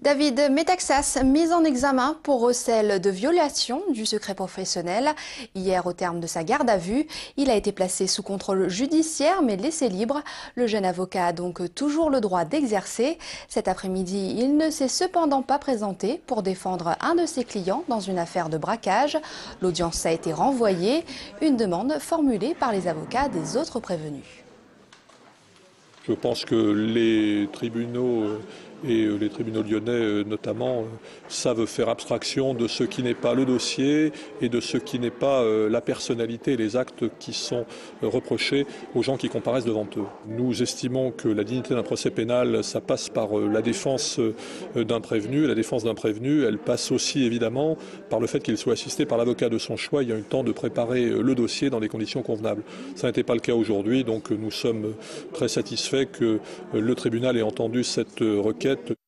David Metaxas, mis en examen pour recel de violation du secret professionnel. Hier, au terme de sa garde à vue, il a été placé sous contrôle judiciaire mais laissé libre. Le jeune avocat a donc toujours le droit d'exercer. Cet après-midi, il ne s'est cependant pas présenté pour défendre un de ses clients dans une affaire de braquage. L'audience a été renvoyée, une demande formulée par les avocats des autres prévenus. Je pense que les tribunaux euh, et euh, les tribunaux lyonnais euh, notamment savent faire abstraction de ce qui n'est pas le dossier et de ce qui n'est pas la personnalité et les actes qui sont reprochés aux gens qui comparaissent devant eux. Nous estimons que la dignité d'un procès pénal, ça passe par la défense d'un prévenu. La défense d'un prévenu, elle passe aussi évidemment par le fait qu'il soit assisté par l'avocat de son choix. Il y a eu le temps de préparer le dossier dans des conditions convenables. Ça n'était pas le cas aujourd'hui, donc nous sommes très satisfaits que le tribunal ait entendu cette requête quête